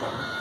Thank you.